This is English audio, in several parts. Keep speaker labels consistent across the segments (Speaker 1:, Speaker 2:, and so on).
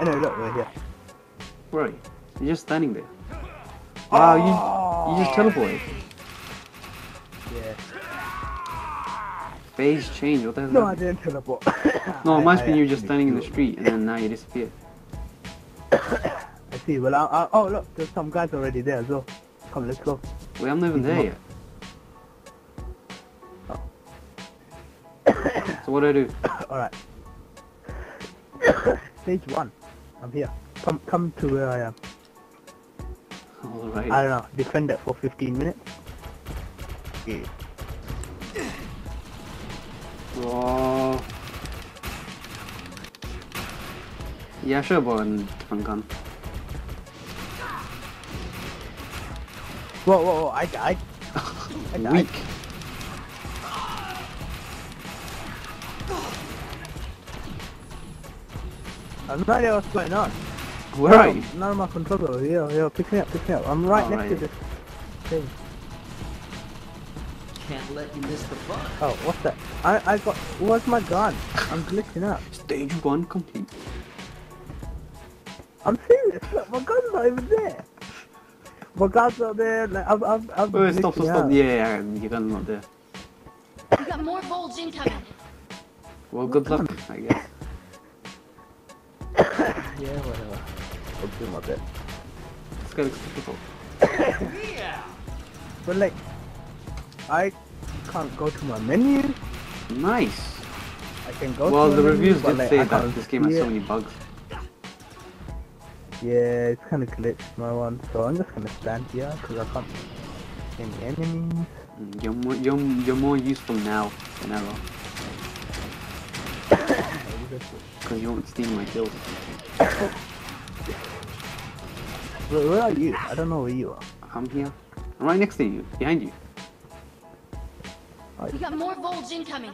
Speaker 1: Anyway, look, we're here.
Speaker 2: Where are you? You're just standing there. Oh. Wow, you you just teleported.
Speaker 1: Yeah.
Speaker 2: Phase change. What the hell?
Speaker 1: No? I didn't teleport.
Speaker 2: No, it must be you just standing in the street and then now you disappear.
Speaker 1: I see. Well, I, I, oh look, there's some guys already there as well. Come, let's go.
Speaker 2: Wait, I'm not even there yet. So what do I do?
Speaker 1: All right. Stage one. I'm here. Come, come to where I am.
Speaker 2: Alright.
Speaker 1: I don't know. Defend it for 15 minutes. Yeah.
Speaker 2: Oh. Yeah, sure, but a different gun.
Speaker 1: Whoa, whoa, whoa! I died. I died.
Speaker 2: Weak.
Speaker 1: I have no idea what's going on.
Speaker 2: Where are you?
Speaker 1: None of my controller. Here, here, pick me up, pick me up. I'm right
Speaker 2: Oh,
Speaker 1: next to this thing.
Speaker 3: Can't let you miss the fun.
Speaker 1: Oh, what's that? I, I got. Where's my gun? I'm glitching up.
Speaker 2: Stage one complete.
Speaker 1: I'm serious. Look, my gun's not even there. My gun's not there. Like, I'm, I'm, I'm
Speaker 2: Wait, stop, stop, stop. Yeah, yeah, yeah, your gun's not there.
Speaker 4: We got more Volge incoming.
Speaker 2: Well, good luck, I guess.
Speaker 1: Yeah, whatever. I'll do my best.
Speaker 2: This guy looks difficult.
Speaker 1: But like, I can't go to my menu.
Speaker 2: Nice.
Speaker 1: I can go.
Speaker 2: Well,
Speaker 1: to
Speaker 2: the
Speaker 1: my
Speaker 2: reviews
Speaker 1: menu,
Speaker 2: did
Speaker 1: like,
Speaker 2: say that this game has
Speaker 1: see
Speaker 2: so many bugs.
Speaker 1: Yeah, it's kind of glitched my one, so I'm just gonna stand here because I can't see any enemies.
Speaker 2: Mm, You're more, you're, you're more useful now than ever. Because you won't steal my kills.
Speaker 1: Where, where are you? I don't know where you are.
Speaker 2: I'm here. I'm right next to you. Behind you.
Speaker 4: We got more Volge incoming.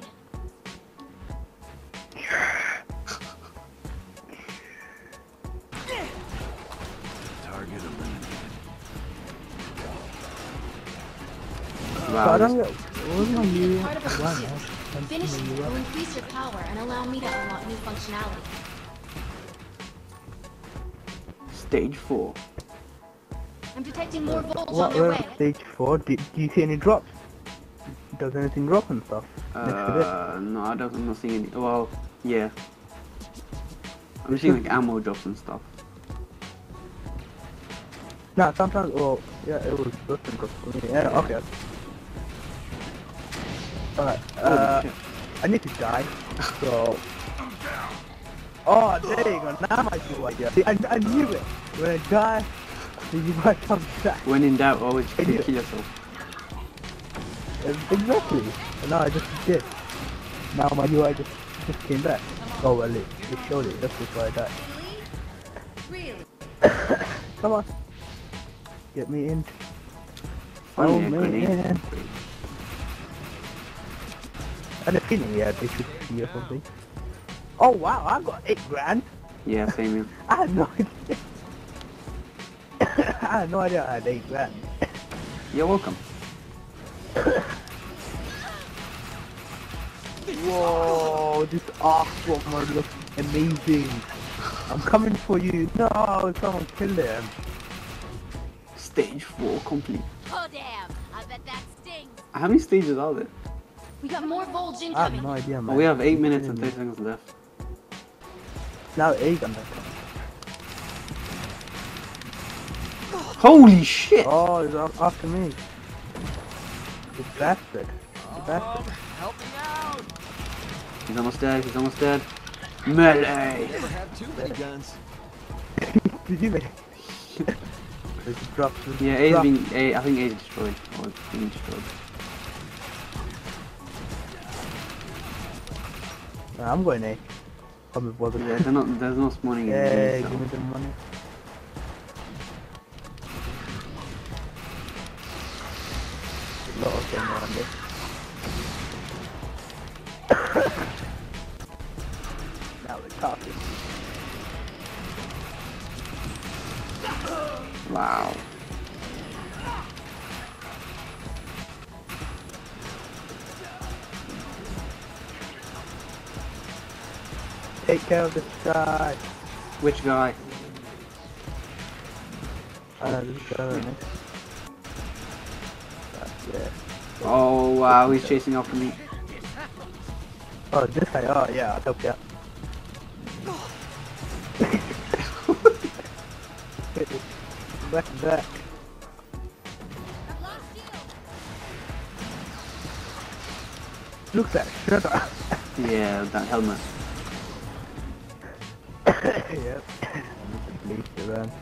Speaker 5: Target eliminated.
Speaker 1: So
Speaker 2: Wow.
Speaker 1: I don't
Speaker 2: this-
Speaker 1: get. Where's you?
Speaker 4: Part of a
Speaker 1: Wow,
Speaker 4: pursuit.
Speaker 1: man.
Speaker 4: Finish it will increase your power and allow me to unlock new functionality.
Speaker 2: Stage four.
Speaker 4: I'm detecting more Volge on
Speaker 1: What?
Speaker 4: their way.
Speaker 1: Stage four. Do, do you see any drops? Does anything drop and stuff? Next to this?
Speaker 2: Uh, no, I don't, I'm not seeing any. Well, yeah. I'm seeing like ammo drops and stuff.
Speaker 1: No, sometimes. Well, yeah, it was drops and drops for me. Yeah. Okay. Alright. Uh. I need to die. So. Oh, there you go. Now I see what See, I, I knew it. When I die, you might come back.
Speaker 2: When in doubt, always kill yourself.
Speaker 1: Exactly. No, I just did. Now my UI just just came back. Oh well, it, it showed it. That's before I died.
Speaker 4: Really?
Speaker 1: Come on. Get me in.
Speaker 2: Oh, yeah,
Speaker 1: man.
Speaker 2: Grenade.
Speaker 1: I had a feeling yeah, they should see or something. Oh wow, I got eight grand.
Speaker 2: Yeah, same here.
Speaker 1: I had no idea. I had no idea I had eight grand.
Speaker 2: You're welcome.
Speaker 1: Whoa, this artwork mode looks amazing. I'm coming for you. No, someone killed him.
Speaker 2: Stage four complete.
Speaker 4: Oh damn! I bet that stings.
Speaker 2: How many stages are there?
Speaker 4: We got more Volge
Speaker 1: I have no idea, man.
Speaker 2: Oh, we have 8 minutes and 30 seconds left.
Speaker 1: Now eight on that. come.
Speaker 2: Holy shit!
Speaker 1: Oh, he's up after me. The bastard. The bastard.
Speaker 5: Help me out!
Speaker 2: He's almost dead, he's almost dead. Melee!
Speaker 5: Never have too many guns.
Speaker 1: Did you make There's a drop. there's a
Speaker 2: Yeah, A is
Speaker 1: drop.
Speaker 2: being, A, I think A is destroyed. Or it's being destroyed.
Speaker 1: I'm going A. Bother.
Speaker 2: Yeah, they're not, there's no spawning in
Speaker 1: Yeah, give me the money. Lot of them around there. now we're talking.
Speaker 2: Wow.
Speaker 1: Take care of this guy.
Speaker 2: Which guy?
Speaker 1: Uh, this guy right next. Yeah.
Speaker 2: Oh wow, he's chasing after me.
Speaker 1: Oh, this guy. Oh, yeah, I'll help you out. back back. Look at that shredder.
Speaker 2: Yeah, that helmet.
Speaker 1: Yep. Leave then.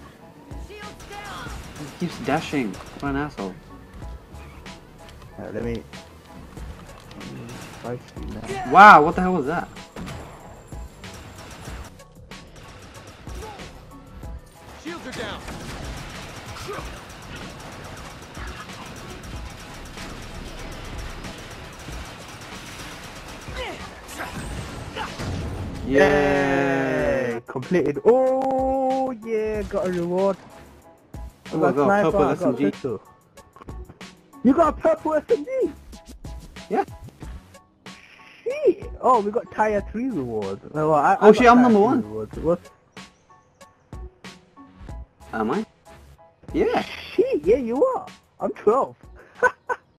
Speaker 2: He keeps dashing. What an asshole.
Speaker 1: Uh, let me. Try to.
Speaker 2: Wow, what the hell was that?
Speaker 5: Shields are down.
Speaker 2: Yeah.
Speaker 1: Completed. Oh yeah, got a reward. I
Speaker 2: Oh, I got a purple
Speaker 1: got
Speaker 2: SMG.
Speaker 1: pistol. You got a purple SMG?
Speaker 2: Yeah.
Speaker 1: Shit. Oh, we got tier 3 rewards. Oh, I, I
Speaker 2: Oh,
Speaker 1: got
Speaker 2: shit, I'm number one.
Speaker 1: Rewards. What?
Speaker 2: Am I? Yeah.
Speaker 1: Shit, yeah, you are. I'm 12.